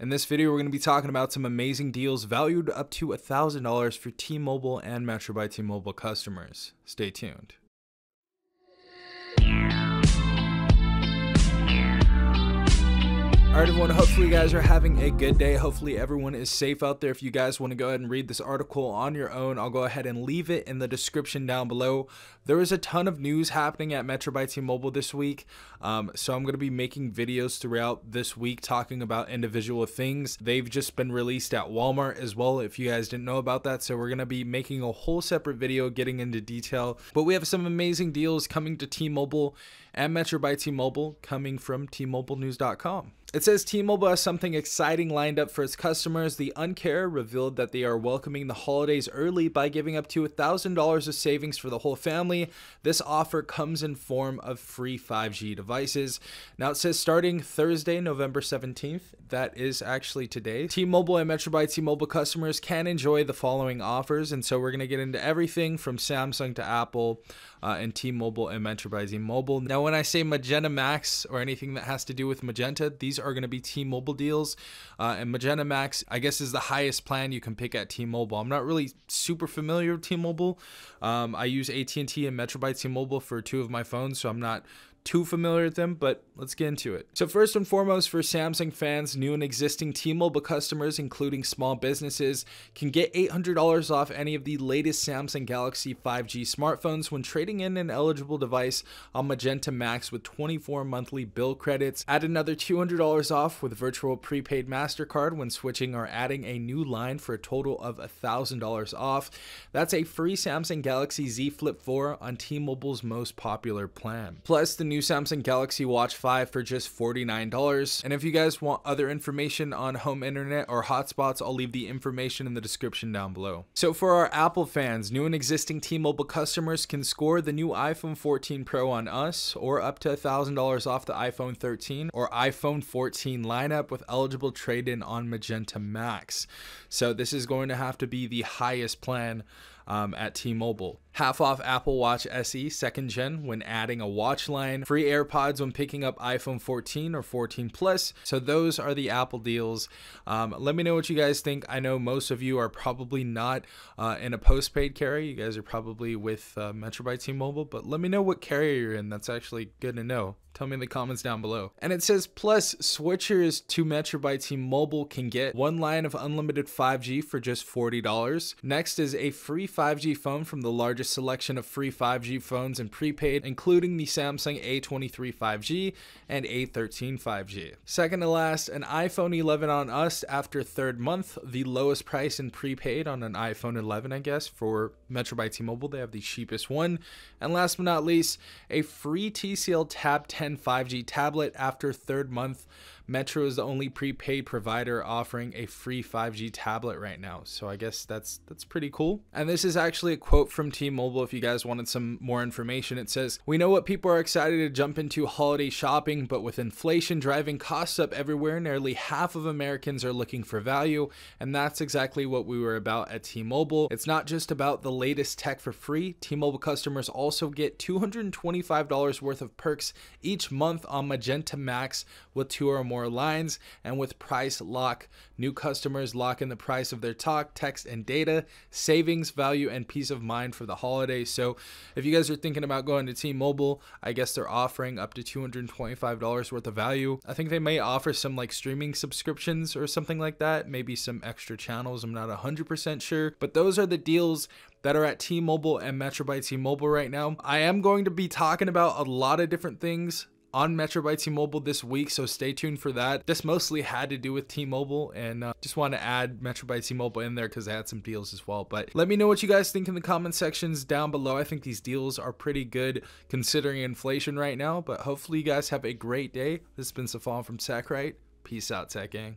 In this video, we're going to be talking about some amazing deals valued up to $1,000 for T-Mobile and Metro by T-Mobile customers. Stay tuned. All right, everyone. Hopefully, you guys are having a good day. Hopefully, everyone is safe out there. If you guys want to go ahead and read this article on your own, I'll go ahead and leave it in the description down below. There is a ton of news happening at Metro by T-Mobile this week, um, so I'm going to be making videos throughout this week talking about individual things. They've just been released at Walmart as well. If you guys didn't know about that, so we're going to be making a whole separate video getting into detail. But we have some amazing deals coming to T-Mobile and Metro by T-Mobile coming from T-MobileNews.com. It says T-Mobile has something exciting lined up for its customers. The Un-carrier revealed that they are welcoming the holidays early by giving up to $1,000 of savings for the whole family. This offer comes in form of free 5G devices. Now it says starting Thursday, November 17th, that is actually today, T-Mobile and Metro by T-Mobile customers can enjoy the following offers. And so we're going to get into everything from Samsung to Apple uh, and T-Mobile and Metro by T-Mobile. Now when I say Magenta Max or anything that has to do with Magenta, these are going to be T-Mobile deals. Uh, and Magenta Max, I guess, is the highest plan you can pick at T-Mobile. I'm not really super familiar with T-Mobile. Um, I use AT&T and Metro by T-Mobile for two of my phones, so I'm not too familiar with them, but let's get into it. So first and foremost, for Samsung fans, new and existing T-Mobile customers, including small businesses, can get $800 off any of the latest Samsung Galaxy 5G smartphones when trading in an eligible device on Magenta Max with 24 monthly bill credits. Add another $200 off with virtual prepaid MasterCard when switching or adding a new line for a total of $1,000 off. That's a free Samsung Galaxy Z Flip 4 on T-Mobile's most popular plan. Plus, the new Samsung Galaxy Watch 5 for just $49. And if you guys want other information on home internet or hotspots, I'll leave the information in the description down below. So for our Apple fans, new and existing T-Mobile customers can score the new iPhone 14 Pro on us or up to $1,000 off the iPhone 13 or iPhone 14 lineup with eligible trade-in on Magenta Max. So this is going to have to be the highest plan um, at T-Mobile. Half off Apple Watch SE second gen when adding a watch line. Free AirPods when picking up iPhone 14 or 14 Plus. So those are the Apple deals. Um, let me know what you guys think. I know most of you are probably not uh, in a postpaid carrier. You guys are probably with uh, Metro by T-Mobile, but let me know what carrier you're in. That's actually good to know. Tell me in the comments down below. And it says, plus switchers to Metro by T-Mobile can get one line of unlimited 5G for just $40. Next is a free 5G phone from the largest selection of free 5G phones and prepaid, including the Samsung A23 5G and A13 5G. Second to last, an iPhone 11 on us after third month, the lowest price in prepaid on an iPhone 11, I guess, for Metro by T-Mobile. They have the cheapest one. And last but not least, a free TCL Tab 10 10 5G tablet after third month. Metro is the only prepaid provider offering a free 5G tablet right now. So I guess that's that's pretty cool. And this is actually a quote from T-Mobile if you guys wanted some more information. It says, "We know what people are excited to jump into holiday shopping, but with inflation driving costs up everywhere, nearly half of Americans are looking for value, and that's exactly what we were about at T-Mobile. It's not just about the latest tech for free. T-Mobile customers also get $225 worth of perks each month on Magenta Max with two or more lines. And with Price Lock, new customers lock in the price of their talk, text, and data, savings, value, and peace of mind for the holidays. So if you guys are thinking about going to T-Mobile, I guess they're offering up to $225 worth of value. I think they may offer some like streaming subscriptions or something like that, maybe some extra channels. I'm not 100% sure, but those are the deals that are at T-Mobile and Metro by T-Mobile right now. I am going to be talking about a lot of different things on Metro by T-Mobile this week, so stay tuned for that. This mostly had to do with T-Mobile, and uh, just want to add Metro by T-Mobile in there because I had some deals as well. But let me know what you guys think in the comment sections down below. I think these deals are pretty good considering inflation right now, but hopefully you guys have a great day. This has been Safon from TechRight. Peace out, Tech Gang.